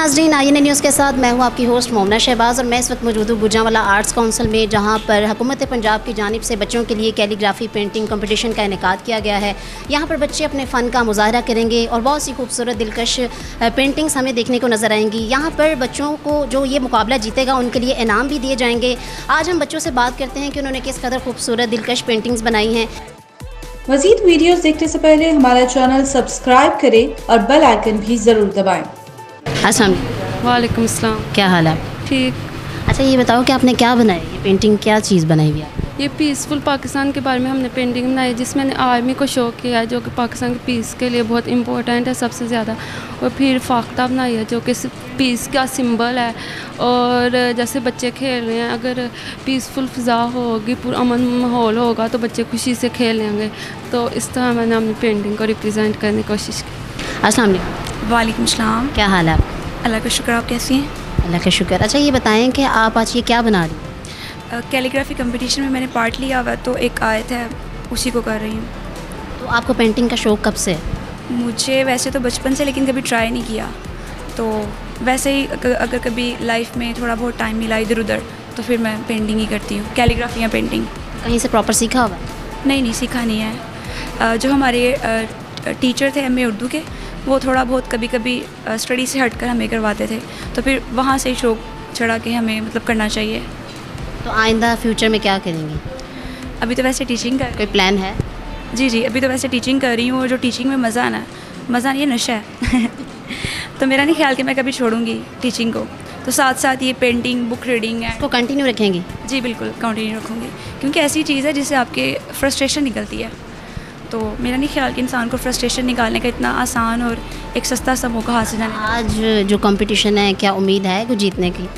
नाजरीन I N news के साथ। मैं हूँ आपकी होस्ट मोमना शहबाज और मैं इस वक्त मौजूद हूँ गुजरावाला आर्ट्स काउंसिल में, जहाँ पर हुकूमत पंजाब की जानब से बच्चों के लिए कैलीग्राफी, पेंटिंग कंपटीशन का इनका किया गया है। यहाँ पर बच्चे अपने फ़न का मुजाहरा करेंगे और बहुत सी खूबसूरत, दिलकश पेंटिंग्स हमें देखने को नज़र आएँगी। यहाँ पर बच्चों को जो ये मुकाबला जीतेगा, उनके लिए इनाम भी दिए जाएँगे। आज हम बच्चों से बात करते हैं कि उन्होंने किस कदर खूबसूरत, दिलकश पेंटिंग्स बनाई हैं। मजीद वीडियोस देखने से पहले हमारा चैनल सब्सक्राइब करें और बेल आइकन भी ज़रूर दबाएँ। अस्सलाम वालेकुम अस्सलाम क्या हाल है? ठीक। अच्छा ये बताओ कि आपने क्या बनाया? ये पेंटिंग क्या चीज़ बनाई हुई है? ये पीसफुल पाकिस्तान के बारे में हमने पेंटिंग बनाई जिसमें मैंने आर्मी को शो किया है जो कि पाकिस्तान के पीस के लिए बहुत इंपॉर्टेंट है सबसे ज़्यादा। और फिर फाख्ता बनाई है जो कि पीस का सिंबल है। और जैसे बच्चे खेल रहे हैं अगर पीसफुल फ़िज़ा होगी पूरा अमन माहौल होगा तो बच्चे खुशी से खेल लेंगे। तो इस तरह मैंने अपनी पेंटिंग को रिप्रेजेंट करने की कोशिश की। अस्सलाम वालेकुम सलाम। क्या हाल है आपका? अल्लाह का शुक्र आप कैसी हैं? अल्लाह का शुक्र अच्छा ये बताएँ कि आप आज ये क्या बना रही हैं? कैलीग्राफी कंपटीशन में मैंने पार्ट लिया हुआ तो एक आयत है उसी को कर रही हूँ। तो आपको पेंटिंग का शौक़ कब से है? मुझे वैसे तो बचपन से लेकिन कभी ट्राई नहीं किया। तो वैसे ही अगर अगर कभी लाइफ में थोड़ा बहुत टाइम मिला इधर उधर तो फिर मैं पेंटिंग ही करती हूँ कैलीग्राफी या पेंटिंग कहीं से प्रॉपर सीखा हुआ नहीं नहीं सीखा नहीं है। जो हमारे टीचर थे एमए उर्दू के वो थोड़ा बहुत कभी कभी स्टडी से हटकर हमें करवाते थे। तो फिर वहाँ से ही शौक चढ़ा के हमें मतलब करना चाहिए। तो आइंदा फ्यूचर में क्या करेंगे? अभी तो वैसे टीचिंग का कोई प्लान है? जी जी अभी तो वैसे टीचिंग कर रही हूँ और जो टीचिंग में मज़ा आना है मज़ा ये नशा है। तो मेरा नहीं ख्याल कि मैं कभी छोड़ूँगी टीचिंग को। तो साथ साथ ये पेंटिंग बुक रीडिंग है इसको कंटिन्यू रखेंगी? जी बिल्कुल कंटिन्यू रखूँगी। क्योंकि ऐसी चीज़ है जिससे आपके फ्रस्ट्रेशन निकलती है। तो मेरा नहीं ख्याल कि इंसान को फ्रस्ट्रेशन निकालने का इतना आसान और एक सस्ता सा मौका हासिल जाने आज जो कंपटीशन है क्या उम्मीद है कुछ जीतने की?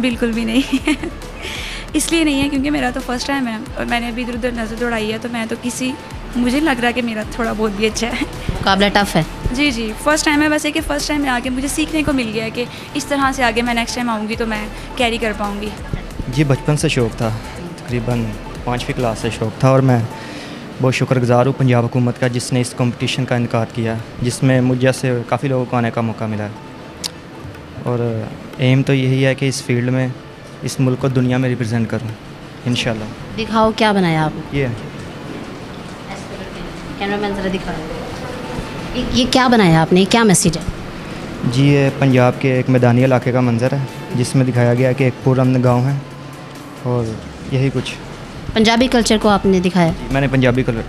बिल्कुल भी नहीं। इसलिए नहीं है क्योंकि मेरा तो फ़र्स्ट टाइम है और मैंने अभी इधर उधर नज़र दौड़ाई है तो मैं तो किसी मुझे नहीं लग रहा है कि मेरा थोड़ा बहुत भी अच्छा है। मुकाबला टफ है? जी जी। फ़र्स्ट टाइम है वैसे कि फ़र्स्ट टाइम में आके मुझे सीखने को मिल गया है कि इस तरह से आगे मैं नेक्स्ट टाइम आऊँगी तो मैं कैरी कर पाऊँगी। जी बचपन से शौक़ था तकरीबन पाँचवीं क्लास से शौक़ था और मैं बहुत शुक्रगुजार हूँ पंजाब हुकूमत का जिसने इस कंपटीशन का इनका किया जिसमें मुझ जैसे काफ़ी लोगों को आने का मौका मिला है। और एम तो यही है कि इस फ़ील्ड में इस मुल्क को दुनिया में रिप्रेजेंट करूँ इन दिखाओ क्या बनाया आप? ये। कैमरा ज़रा दिखा ये, ये क्या बनाया आपने? क्या मैसेज है? जी ये पंजाब के एक मैदानी इलाके का मंज़र है जिसमें दिखाया गया कि एक पुरन गाँव है और यही कुछ। पंजाबी कल्चर को आपने दिखाया? मैंने पंजाबी कल,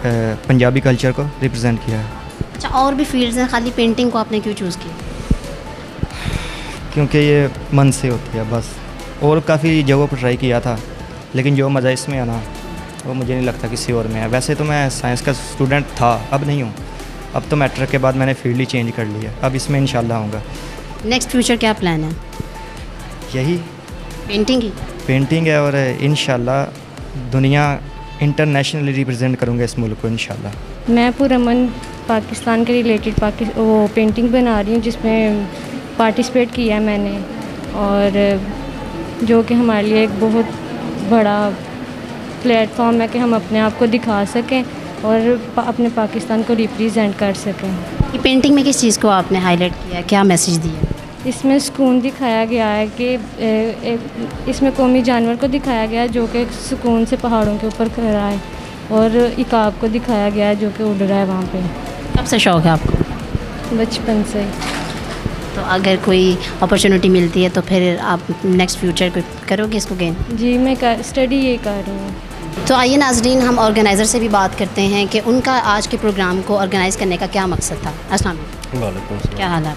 पंजाबी कल्चर को रिप्रेजेंट किया है। अच्छा और भी फील्ड्स हैं खाली पेंटिंग को आपने क्यों चूज़ किया? क्योंकि ये मन से होती है बस। और काफ़ी जगहों पर ट्राई किया था लेकिन जो मज़ा इसमें आना वो मुझे नहीं लगता किसी और में है। वैसे तो मैं साइंस का स्टूडेंट था अब नहीं हूँ। अब तो मैट्रिक के बाद मैंने फ़ील्ड ही चेंज कर लिया अब इसमें इंशाल्लाह आऊँगा। नेक्स्ट फ्यूचर क्या प्लान है? यही। पेंटिंग ही? पेंटिंग है और इन दुनिया इंटरनेशनली रिप्रेजेंट करूँगा इस मुल्क को इन मैं पुरमन पाकिस्तान के रिलेटेड पाकि वो पेंटिंग बना रही हूँ जिसमें पार्टिसिपेट किया है मैंने। और जो कि हमारे लिए एक बहुत बड़ा प्लेटफॉर्म है कि हम अपने आप को दिखा सकें और पा, अपने पाकिस्तान को रिप्रेजेंट कर सकें। पेंटिंग में किस चीज़ को आपने हाईलाइट किया? क्या मैसेज दिया? इसमें सुकून दिखाया गया है कि ए, ए, इसमें कौमी जानवर को दिखाया गया है जो कि सुकून से पहाड़ों के ऊपर कर रहा है और इकाब को दिखाया गया है जो कि उड़ रहा है वहाँ पे। कब से शौक़ है आपको? बचपन से। तो अगर कोई अपॉर्चुनिटी मिलती है तो फिर आप नेक्स्ट फ्यूचर को करोगे इसको गेन जी मैं कर स्टडी ये कर रही हूँ। तो आइए नाजरीन हम ऑर्गेनाइज़र से भी बात करते हैं कि उनका आज के प्रोग्राम को ऑर्गेनाइज़ करने का क्या मकसद था। अस्सलाम वालेकुम। वालेकुम क्या हाल है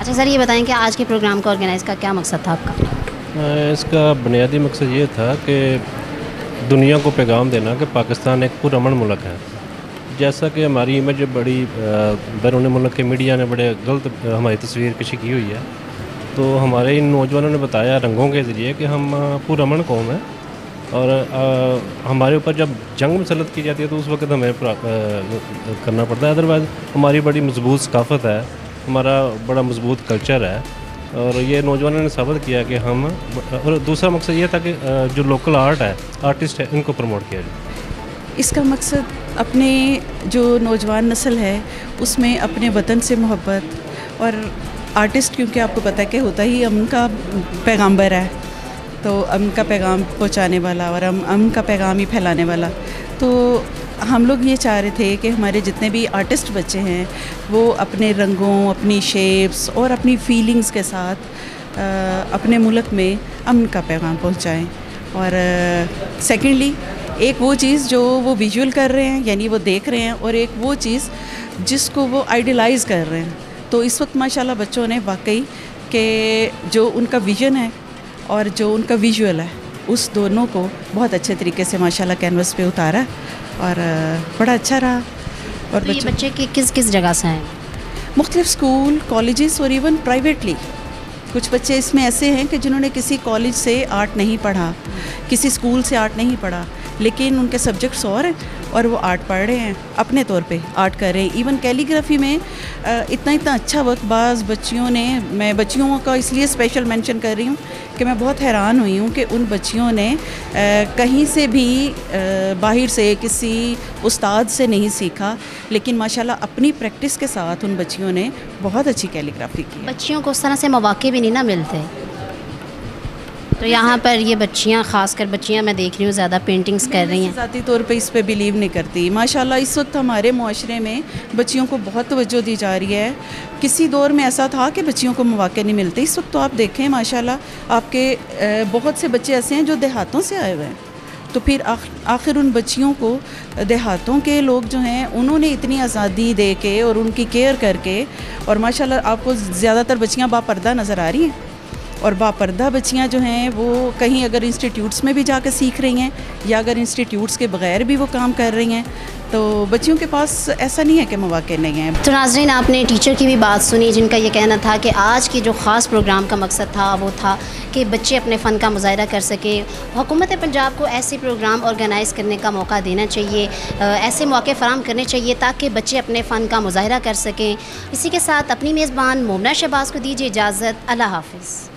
अच्छा सर ये बताएँ कि आज के प्रोग्राम को ऑर्गेनाइज़ का क्या मकसद था आपका? इसका बुनियादी मकसद ये था कि दुनिया को पैगाम देना कि पाकिस्तान एक पुरअमन मुल्क है। जैसा कि हमारी इमेज बड़ी बैरून मुल्क के मीडिया ने बड़े गलत हमारी तस्वीर कशी की हुई है। तो हमारे इन नौजवानों ने बताया रंगों के ज़रिए कि हम पुरअमन कौम है और अ, हमारे ऊपर जब जंग मुसलत की जाती है तो उस वक्त हमें करना पड़ता है। अदरवाइज़ हमारी बड़ी मज़बूत सकाफ़त है। हमारा बड़ा मज़बूत कल्चर है। और ये नौजवानों ने साबित किया कि हम, और दूसरा मकसद ये था कि जो लोकल आर्ट है आर्टिस्ट है, इनको प्रमोट किया जाए। इसका मकसद अपने जो नौजवान नस्ल है, उसमें अपने वतन से मोहब्बत और आर्टिस्ट क्योंकि आपको पता है कि होता ही अमन का पैगाम्बर है तो अमन का पैगाम पहुँचाने वाला और अम अमन का पैगाम ही फैलाने वाला। तो हम लोग ये चाह रहे थे कि हमारे जितने भी आर्टिस्ट बच्चे हैं वो अपने रंगों अपनी शेप्स और अपनी फीलिंग्स के साथ अ, अपने मुल्क में अमन का पैगाम पहुंचाएँ। और सेकेंडली एक वो चीज़ जो वो विजुअल कर रहे हैं यानी वो देख रहे हैं और एक वो चीज़ जिसको वो आइडियलाइज़ कर रहे हैं। तो इस वक्त माशाल्लाह बच्चों ने वाकई के जो उनका विजन है और जो उनका विजुअल है उस दोनों को बहुत अच्छे तरीके से माशाल्लाह कैनवस पर उतारा और बड़ा अच्छा रहा। और तो बच्चे, बच्चे की किस किस जगह से हैं मुख्तलिफ़ स्कूल कॉलेजेस और इवन प्राइवेटली कुछ बच्चे इसमें ऐसे हैं कि जिन्होंने किसी कॉलेज से आर्ट नहीं पढ़ा किसी स्कूल से आर्ट नहीं पढ़ा लेकिन उनके सब्जेक्ट्स और हैं। और वो आर्ट पढ़ रहे हैं, अपने तौर पे आर्ट कर रहे हैं। इवन कैलीग्राफी में इतना इतना अच्छा वक्त बाज़ बच्चियों ने, मैं बच्चियों का इसलिए स्पेशल मेंशन कर रही हूँ कि मैं बहुत हैरान हुई हूँ कि उन बच्चियों ने कहीं से भी बाहर से किसी उस्ताद से नहीं सीखा, लेकिन माशाल्लाह अपनी प्रैक्टिस के साथ उन बच्चियों ने बहुत अच्छी कैलीग्राफी की बच्चियों को उस तरह से मौके भी नहीं ना मिलते। तो यहाँ पर ये बच्चियाँ, ख़ासकर बच्चियाँ मैं देख रही हूँ, ज़्यादा पेंटिंग्स कर रही हैं। ज़ाती तौर पे इस पे बिलीव नहीं करती। माशाल्लाह, इस वक्त हमारे माशरे में बच्चियों को बहुत तवज्जो दी जा रही है। किसी दौर में ऐसा था कि बच्चियों को मौके नहीं मिलते। इस वक्त तो आप देखें, माशाल्लाह, आपके बहुत से बच्चे ऐसे हैं जो देहातों से आए हुए हैं। तो फिर आखिर उन बच्चियों को देहातों के लोग जो हैं, उन्होंने इतनी आज़ादी दे के और उनकी केयर करके, और माशाल्लाह आपको ज़्यादातर बच्चियाँ बापर्दा नज़र आ रही हैं। और बापर्दा बच्चियाँ जो हैं, वो कहीं अगर इंस्टीट्यूट्स में भी जाकर सीख रही हैं या अगर इंस्टीट्यूट्स के बगैर भी वो काम कर रही हैं तो बच्चियों के पास ऐसा नहीं है कि मौके नहीं हैं। तो नाजरीन, आपने टीचर की भी बात सुनी जिनका ये कहना था कि आज की जो ख़ास प्रोग्राम का मकसद था, वो था कि बच्चे अपने फ़न का मुजाहरा कर सकें। हुकूमत पंजाब को ऐसे प्रोग्राम ऑर्गेनाइज़ करने का मौका देना चाहिए ऐसे मौके फराम करने चाहिए ताकि बच्चे अपने फ़न का मुजाहरा कर सकें। इसी के साथ अपनी मेज़बान मोमना शहबाज को दीजिए इजाज़त। अल्लाह हाफिज़।